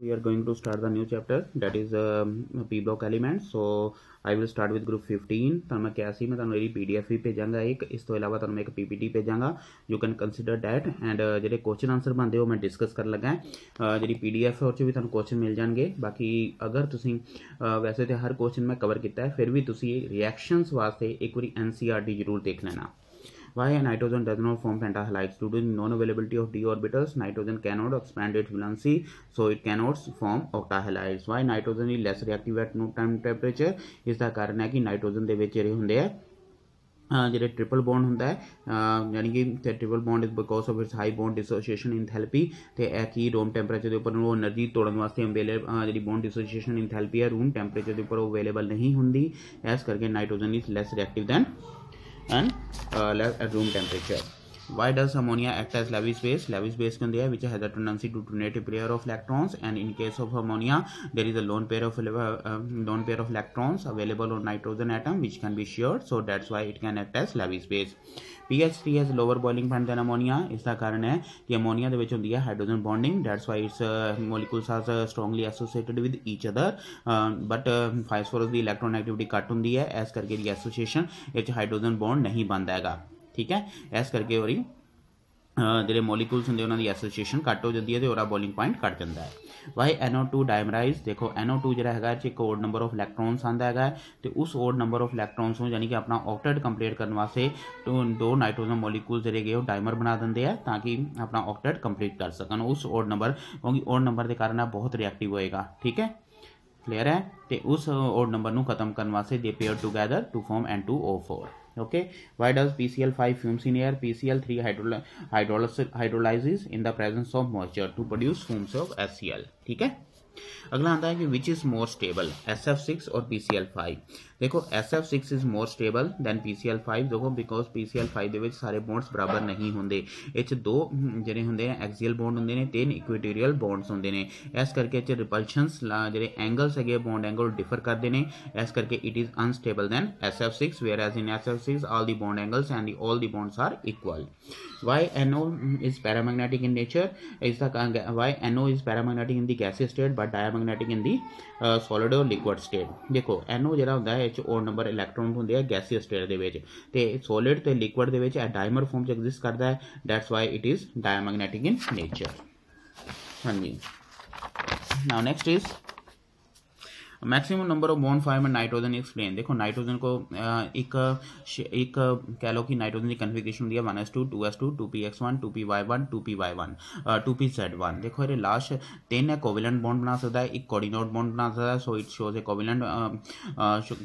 we are going to start the new chapter that is um, p block elements so i will start with group 15 ਤਾਂ ਮੈਂ ਕਿਹਾ ਸੀ ਮੈਂ ਤੁਹਾਨੂੰ ਇਹਦੀ PDF ਵੀ ਭੇਜਾਂਗਾ ਇੱਕ ਇਸ ਤੋਂ ਇਲਾਵਾ ਤੁਹਾਨੂੰ ਇੱਕ PPT ਭੇਜਾਂਗਾ you can consider that and ਜਿਹੜੇ ਕੁਐਸਚਨ ਆਨਸਰ ਬਣਦੇ ਉਹ ਮੈਂ ਡਿਸਕਸ ਕਰਨ ਲੱਗਾ ਜਿਹੜੀ ਪੀਡੀਐਫ ਉਹ ਚ ਵੀ ਤੁਹਾਨੂੰ ਕੁਐਸਚਨ ਮਿਲ ਜਾਣਗੇ ਬਾਕੀ ਅਗਰ ਤੁਸੀਂ ਵੈਸੇ ਤੇ ਹਰ ਕੁਐਸਚਨ ਮੈਂ ਕਵਰ ਕੀਤਾ ਹੈ ਫਿਰ ਵੀ ਤੁਸੀਂ ਰਿਐਕਸ਼ਨਸ ਵਾਸਤੇ ਇੱਕ ਵਾਰੀ ਐਨਸੀਆਰਟੀ ਜ਼ਰੂਰ ਦੇਖ ਲੈਣਾ Why nitrogen does not form pentahalides? Due to non-availability of d orbitals, nitrogen cannot expand its valency, so it cannot form octahalides. Why nitrogen is less reactive at no time temperature? is the ਕਾਰਨ ਹੈ ਕਿ nitrogen ਦੇ ਵਿੱਚ ਜਿਹੜੇ ਹੁੰਦੇ ਆ ਜਿਹੜੇ triple bond ਹੁੰਦਾ ਹੈ ਯਾਨੀ ਕਿ ਤੇ triple bond is because of its high bond dissociation enthalpy ਤੇ ਇਹ ਕੀ ਰੂਮ ਟੈਂਪਰੇਚਰ ਦੇ ਉੱਪਰ ਉਹ એનર્ਜੀ ਤੋੜਨ ਵਾਸਤੇ ਅਵੇਲੇਬਲ ਜਿਹੜੀ ਬੌਂਡ ਡਿਸੋਸੀਏਸ਼ਨ ਇਨਥੈਲਪੀ ਹੈ ਰੂਮ ਟੈਂਪਰੇਚਰ ਦੇ ਉੱਪਰ ਉਹ ਅਵੇਲੇਬਲ ਨਹੀਂ ਹੁੰਦੀ ਇਸ ਕਰਕੇ nitrogen is less and uh, at room temperature. Why does ammonia act as Lewis base? Lewis base can there which has a tendency to donate a pair of electrons and in case of ammonia there is a lone pair of uh, lone pair of electrons available on nitrogen atom which can be shared so that's why it can act as Lewis base. PH3 has lower boiling point than ammonia इसका कारण है कि ammonia ਦੇ ਵਿੱਚ ਹੁੰਦੀ ਹੈ hydrogen bonding that's why its molecules are strongly associated with each other but phosphorus ਦੀ ਇਲੈਕਟ੍ਰੋਨੈਗੇਟਿਵਿਟੀ ਘੱਟ ਹੁੰਦੀ ਹੈ ਇਸ ਕਰਕੇ ਦੀ ਐਸੋਸੀਏਸ਼ਨ ਵਿੱਚ ਹਾਈਡਰੋਜਨ ਬੌਂਡ ਨਹੀਂ ਬਣਦਾ ਹੈਗਾ ਠੀਕ ਹੈ ਇਸ ਕਰਕੇ ਉਹਦੀ ਜਿਹੜੇ ਮੋਲੀਕੂਲਸ ਹੁੰਦੇ ਉਹਨਾਂ ਦੀ ਐਸੋਸੀਏਸ਼ਨ ਘੱਟ ਹੋ ਜਾਂਦੀ ਹੈ ਤੇ ਉਹਦਾ ਬੋਲਿੰਗ ਪੁਆਇੰਟ ਘਟ ਜਾਂਦਾ ਹੈ। ਵਾਈ NO2 ਡਾਇਮਰਾਈਜ਼ ਦੇਖੋ NO2 ਜਿਹੜਾ ਹੈਗਾ ਚ ਇੱਕ ਓਡ ਨੰਬਰ ਆਫ ਇਲੈਕਟ੍ਰੋਨਸ ਆਂਦਾ ਹੈਗਾ ਤੇ ਉਸ ਓਡ ਨੰਬਰ ਆਫ ਇਲੈਕਟ੍ਰੋਨਸ ਨੂੰ ਯਾਨੀ ਕਿ ਆਪਣਾ ਆਕਟੇਟ ਕੰਪਲੀਟ ਕਰਨ ਵਾਸਤੇ ਦੋ ਨਾਈਟ੍ਰੋਜਨ ਮੋਲੀਕੂਲਸ ਜਿਹੜੇ ਗਏ ਉਹ ਡਾਇਮਰ ਬਣਾ ਦਿੰਦੇ ਆ ਤਾਂ ਕਿ ਆਪਣਾ ਆਕਟੇਟ ਕੰਪਲੀਟ ਕਰ ਸਕਣ। ਉਸ ਓਡ ਨੰਬਰ ਕਿਉਂਕਿ ਓਡ ਨੰਬਰ ਦੇ ਕਾਰਨ ਆ ਬਹੁਤ ਰਿਐਕਟਿਵ ਹੋਏਗਾ, ਠੀਕ ਹੈ? ਕਲੀਅਰ ਹੈ? ਤੇ ਉਸ ਓਡ ਨੰਬਰ ਨੂੰ ਖਤਮ ਕਰਨ ਵਾਸਤੇ ਦੇ pair together to form N2O4 okay why does pcl5 fumes in air pcl3 hydrol hydrolyzes in the presence of moisture to produce fumes of HCl ठीक है अगला आता है कि which is more stable S F six और P C L five देखो S F six is more stable than P C L five देखो because P C L five ਦੇ ਵਿੱਚ ਸਾਰੇ ਬੌਂਡਸ ਬਰਾਬਰ ਨਹੀਂ ਹੁੰਦੇ ਇਹ ਚ ਦੋ ਜਿਹੜੇ ਹੁੰਦੇ ਨੇ ਐਕਸੀਅਲ ਬੌਂਡ ਹੁੰਦੇ ਨੇ ਤਿੰਨ ਇਕੁਏਟੋਰੀਅਲ ਬੌਂਡਸ ਹੁੰਦੇ ਨੇ ਇਸ ਕਰਕੇ ਚ ਰਿਪਲਸ਼ਨਸ ਜਿਹੜੇ ਐਂਗਲਸ ਹੈਗੇ ਬੌਂਡ ਐਂਗਲ ਡਿਫਰ ਕਰਦੇ ਨੇ ਇਸ ਕਰਕੇ it is unstable than SF6 whereas in SF6 all the bond angles and the, all the bonds are equal why NO is paramagnetic in nature is the why NO is paramagnetic in the gaseous state but diamagnetic in the uh, solid or liquid state ਦੇਖੋ NO ਜਿਹੜਾ ਹੁੰਦਾ ਹੈ ਵਿੱਚ ਓਡ number electron ਹੁੰਦੇ ਆ ਗੈਸੀਅਸ state ਦੇ ਵਿੱਚ ਤੇ ਸੋਲਿਡ ਤੇ ਲਿਕੁਇਡ ਦੇ ਵਿੱਚ ਇਹ ਡਾਇਮਰ ਫਾਰਮ ਚ ਐਗਜ਼ਿਸਟ ਕਰਦਾ ਹੈ that's why it is diamagnetic in nature ਹਾਂਜੀ now next is maximum number of bond form nitrogen explain देखो नाइट्रोजन को एक एक, कह लो कि नाइट्रोजन की कन्फिग्रेशन है one S two two S two two P X one two P Y one two P Y one two P Z one देखो, ये लास्ट तीन है कोविलेंट बॉन्ड बना सकता है, एक कोऑर्डिनेट बॉन्ड बना सकता है so it shows a covalent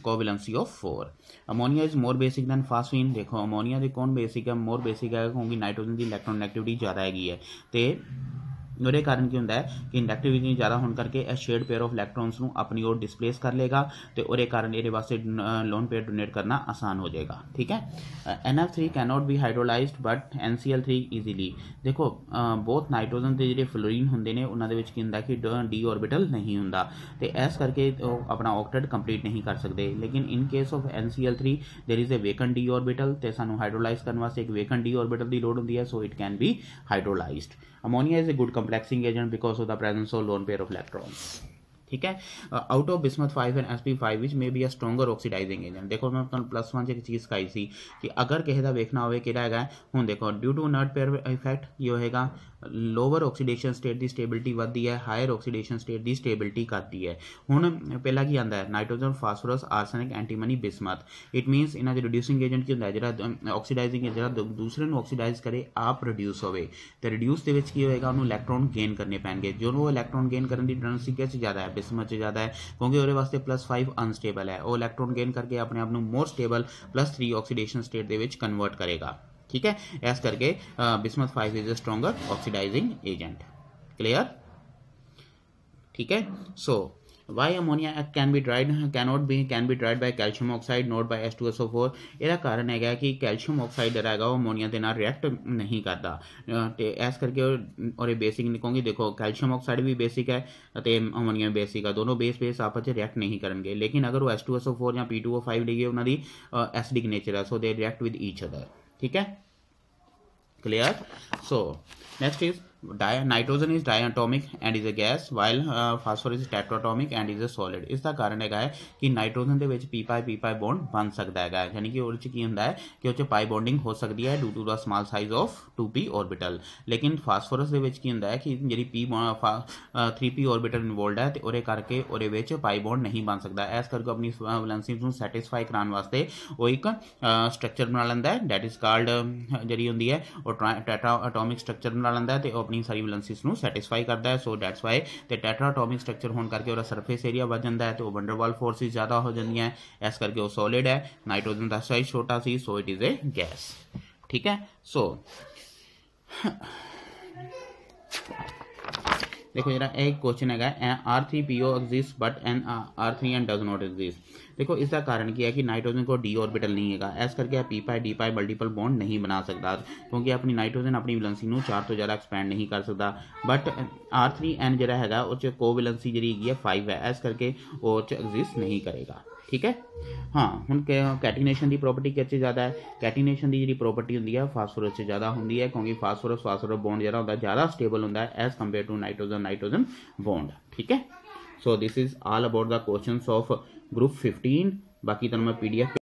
covalency of four ammonia is more basic than phosphine देखो अमोनिया के कौन बेसिक है? मोर बेसिक है, क्योंकि नाइट्रोजन की इलेक्ट्रॉन नेगेटिविटी ज़्यादा हैगी है। तो ਉਹਦੇ ਕਾਰਨ ਕੀ ਹੁੰਦਾ ਹੈ ਕਿ ਇੰਡਕਟਿਵਿਟੀ ਜ਼ਿਆਦਾ ਹੋਣ ਕਰਕੇ ਇਹ ਸ਼ੇਡ ਪੇਅਰ ਆਫ ਇਲੈਕਟ੍ਰੋਨਸ ਨੂੰ ਆਪਣੀ ओर डिस्प्लेस कर लेगा तो ਉਹਦੇ ਕਾਰਨ ਇਹਦੇ ਵਾਸਤੇ ਲੋਨ ਪੇਅਰ ਡੋਨੇਟ ਕਰਨਾ ਆਸਾਨ ਹੋ ਜਾਏਗਾ ਠੀਕ ਹੈ NF3 cannot be hydrolyzed but NCl3 easily ਦੇਖੋ ਬਹੁਤ ਨਾਈਟ੍ਰੋਜਨ ਤੇ ਜਿਹੜੇ ਫਲੋਰੀਨ ਹੁੰਦੇ ਨੇ ਉਹਨਾਂ ਦੇ ਵਿੱਚ ਕੀ ਹੁੰਦਾ ਕਿ ਡੀ ਆਰਬਿਟਲ ਨਹੀਂ ਹੁੰਦਾ ਤੇ ਇਸ ਕਰਕੇ ਉਹ ਆਪਣਾ ਆਕਟੇਟ ਕੰਪਲੀਟ ਨਹੀਂ ਕਰ ਸਕਦੇ ਲੇਕਿਨ in case of NCl3 there is a vacant d orbital ਤੇ ਸਾਨੂੰ ਹਾਈਡਰੋਲਾਈਜ਼ ਕਰਨ ਵਾਸਤੇ ਇੱਕ ਵੇਕੈਂਟ ਡੀ ਆਰਬਿਟਲ ਦੀ ਲੋੜ ਹੁੰਦੀ ਹੈ so it can be hydrolysed ammonia is a good complexing agent because of the presence of lone pair of electrons ठीक है out of bismuth five and S P five which may be a stronger oxidising agent देखो मैं ਤੁਹਾਨੂੰ plus 1 ਚ ਇੱਕ ਚੀਜ਼ ਕਹੀ ਸੀ ਕਿ ਅਗਰ ਕਿਸੇ ਦਾ ਵੇਖਣਾ ਹੋਵੇ ਕਿਹੜਾ ਹੈਗਾ ਹੁਣ ਦੇਖੋ due to inert pair effect ਕੀ ਹੋਏਗਾ ਲੋਅਰ ਆਕਸੀਡੇਸ਼ਨ ਸਟੇਟ ਦੀ ਸਟੇਬਿਲਿਟੀ ਵੱਧਦੀ ਹੈ ਹਾਇਰ ਆਕਸੀਡੇਸ਼ਨ ਸਟੇਟ ਦੀ ਸਟੇਬਿਲਿਟੀ ਘਟਦੀ ਹੈ ਹੁਣ ਪਹਿਲਾ ਕੀ ਆਂਦਾ ਹੈ nitrogen phosphorus arsenic antimony bismuth it means ਇਹਨਾਂ ਦੇ ਰਿਡਿਊਸਿੰਗ ਏਜੰਟ ਕੀ ਹੁੰਦਾ ਹੈ ਜਿਹੜਾ ਆਕਸੀਡਾਈਜ਼ਿੰਗ ਜਿਹੜਾ ਦੂਸਰੇ ਨੂੰ ਆਕਸੀਡਾਈਜ਼ ਕਰੇ ਆਪ ਰਿਡਿਊਸ ਹੋਵੇ ਤੇ ਰਿਡਿਊਸ ਦੇ ਵਿੱਚ ਕੀ ਹੋਏਗਾ ਉਹਨੂੰ ਇਲੈਕਟ੍ਰੋਨ ਗੇਨ ਕਰਨੇ ਪੈਣਗੇ ਜੋ ਉਹ ਇਲੈਕਟ੍ਰੋਨ ਗੇਨ ਕਰਨ ਦੀ ਟੈਂਡੈਂਸੀ ਕਿਸ ਜ਼ਿਆਦਾ ਹੈ ਬਿਸਮਥ 'ਚ ਜ਼ਿਆਦਾ ਹੈ ਕਿਉਂਕਿ ਉਹਦੇ ਵਾਸਤੇ +5 ਅਨਸਟੇਬਲ ਹੈ ਉਹ ਇਲੈਕਟ੍ਰੋਨ ਗੇਨ ਕਰਕੇ ਆਪਣੇ ਆਪ ਨੂੰ ਮੋਰ ਸਟੇਬਲ +3 ਆਕਸੀਡੇਸ਼ਨ ਸਟੇਟ ਦੇ ਵਿੱਚ ਕਨਵਰਟ ਕਰੇਗਾ ठीक है ऐस करके bismuth five is a stronger oxidising agent clear ठीक है so Y why ammonia can be dried cannot be can be dried by calcium oxide not by S two S O four ये कारण है कि कैल्शियम ऑक्साइड जरा ammonia के react नहीं करता इस करके और बेसिक कहूँगी देखो कैल्शियम ऑक्साइड भी बेसिक है अमोनिया बेसिक है दोनों बेस बेस आप रिएक्ट नहीं करेंगे लेकिन अगर वो S two S O four या P two O five degree उन्होंने एसडिक नेचर है so they react with each other ठीक है clear so next is nitrogen is diatomic and is a gas while phosphorus is tetratomic and is a solid ਇਸ ਦਾ ਕਾਰਨ ਹੈਗਾ ਹੈ ਕਿ ਨਾਈਟ੍ਰੋਜਨ ਦੇ ਵਿੱਚ ਪੀ ਪਾਈ ਪੀ ਪਾਈ ਬੌਂਡ ਬਣ ਸਕਦਾ ਹੈਗਾ ਯਾਨੀ ਕਿ ਉਹਦੇ ਚ ਕੀ ਹੁੰਦਾ ਹੈ ਕਿ ਉਹ ਚ ਪਾਈ ਬੌਂਡਿੰਗ ਹੋ ਸਕਦੀ ਹੈ due to the small size of 2p orbital ਲੇਕਿਨ ਫਾਸਫੋਰਸ ਦੇ ਵਿੱਚ ਕੀ ਹੁੰਦਾ ਹੈ ਕਿ ਜਿਹੜੀ p 3p ਆਰਬਿਟਲ ਇਨਵੋਲਡ ਹੈ ਤੇ ਉਹਦੇ ਕਰਕੇ ਉਹਦੇ ਵਿੱਚ ਪਾਈ ਬੌਂਡ ਨਹੀਂ ਬਣ ਸਕਦਾ। ਇਸ ਕਰਕੇ ਆਪਣੀ ਵੈਲੈਂਸੀ ਨੂੰ ਸੈਟੀਸਫਾਈ ਕਰਾਉਣ ਵਾਸਤੇ ਉਹ ਇੱਕ ਸਟਰਕਚਰ ਬਣਾ ਲੈਂਦਾ ਹੈ। ਦੈਟ ਇਜ਼ ਕਾਲਡ ਜਿਹੜੀ ਹੁੰਦੀ ਹੈ ਉਹ ਟੈਟਰਾ ਐਟੋਮਿਕ ਸਟਰਕਚਰ ਬਣਾ ਲੈਂਦਾ ਹੈ ਤੇ ਉਹ ਆਪਣੀ ਸਾਰੀ ਵੈਲੈਂਸੀਸ ਨੂੰ ਸੈਟੀਸਫਾਈ ਕਰਦਾ ਹੈ ਸੋ ਦੈਟਸ ਵਾਈ ਤੇ ਟੈਟਰਾ ਐਟੋਮਿਕ ਸਟਰਕਚਰ ਹੋਣ ਕਰਕੇ ਉਹਦਾ ਸਰਫੇਸ ਏਰੀਆ ਵੱਧ ਜਾਂਦਾ ਹੈ ਤੇ ਉਹ ਵੰਡਰਵਾਲ ਫੋਰਸਿਸ ਜ਼ਿਆਦਾ ਹੋ ਜਾਂਦੀਆਂ ਇਸ ਕਰਕੇ ਉਹ ਸੋਲਿਡ ਹੈ ਨਾਈਟ੍ਰੋਜਨ ਦਾ ਸਾਈਜ਼ ਛੋਟਾ ਸੀ so it is a gas ਠੀਕ ਹੈ ਸੋ ਦੇਖੋ ਜਿਹੜਾ ਇਹ ਕੁਐਸਚਨ ਹੈਗਾ R3PO exist but an R3N does not exist ਦੇਖੋ ਇਸ ਦਾ ਕਾਰਨ ਕੀ ਹੈ ਕਿ ਨਾਈਟ੍ਰੋਜਨ ਕੋ ਡੀ ਆਰਬਿਟਲ ਨਹੀਂ ਹੈਗਾ ਇਸ ਕਰਕੇ ਇਹ p pi d pi multiple bond ਨਹੀਂ ਬਣਾ ਸਕਦਾ ਕਿਉਂਕਿ ਆਪਣੀ ਨਾਈਟ੍ਰੋਜਨ ਆਪਣੀ ਵੈਲੈਂਸੀ ਨੂੰ 4 ਤੋਂ ਜ਼ਿਆਦਾ ਐਕਸਪੈਂਡ ਨਹੀਂ ਕਰ ਸਕਦਾ ਬਟ R3N ਜਿਹੜਾ ਹੈਗਾ ਉਹ ਚ ਕੋਵੈਲੈਂਸੀ ਜਿਹੜੀ ਹੈਗੀ ਹੈ 5 ਹੈ ਇਸ ਕਰਕੇ ਉਹ ਚ ਐਗਜ਼ਿਸਟ ਨਹੀਂ ਕਰੇਗਾ ਠੀਕ ਹੈ ਹਾਂ ਹੁਣ ਕੈਟੀਨੇਸ਼ਨ ਦੀ ਪ੍ਰੋਪਰਟੀ ਕਿੱਥੇ ਜ਼ਿਆਦਾ ਹੈ ਕੈਟੀਨੇਸ਼ਨ ਦੀ ਜਿਹੜੀ ਪ੍ਰੋਪਰਟੀ ਹੁੰਦੀ ਹੈ ਫਾਸਫੋਰਸ 'ਚ ਜ਼ਿਆਦਾ ਹੁੰਦੀ ਹੈ ਕਿਉਂਕਿ ਫਾਸਫੋਰਸ ਫਾਸਫੋਰਸ ਬੌਂਡ ਜਿਹੜਾ ਹੁੰਦਾ ਜ਼ਿਆਦਾ ਸਟੇਬਲ ਹੁੰਦਾ ਹੈ as compare to nitrogen nitrogen bond ਠੀਕ ਹੈ so this is all about the questions of group 15 ਬਾਕੀ ਤੁਹਾਨੂੰ ਮੈਂ ਪੀਡੀਐਫ